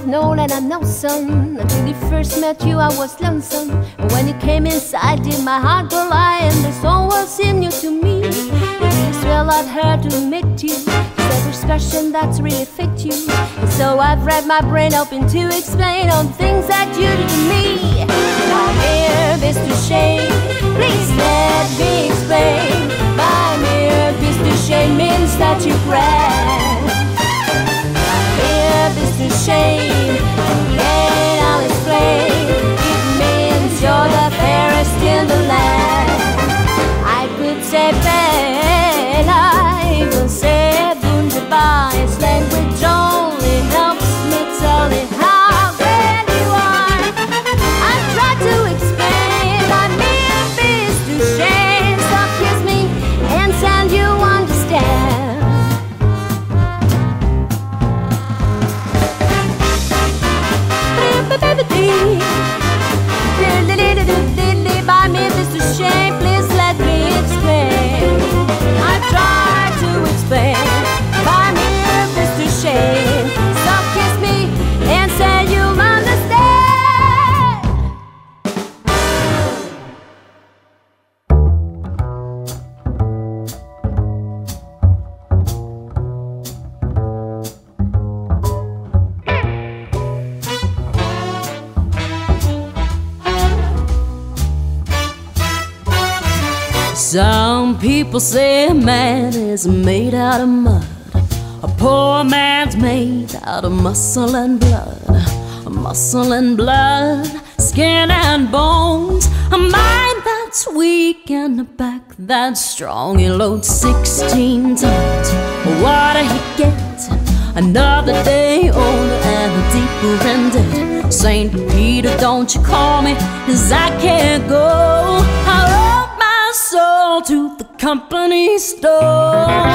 have known and I know son. Until we first met you, I was lonesome. But when you came inside, did my heart go lie? And this whole was new to me. It is well I've heard to admit you. There's expression that's really fit you. And so I've read my brain open to explain on things that you did to me. My mere Mr. Shane, please let me explain. My mere Mr. shame means that you grab. Some people say a man is made out of mud. A poor man's made out of muscle and blood. Muscle and blood, skin and bones. A mind that's weak and a back that's strong. He loads 16 tons. What did he get? Another day older and deeper in debt. Saint Peter, don't you call me, cause I can't go. To the company store.